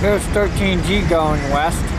There's 13G going west.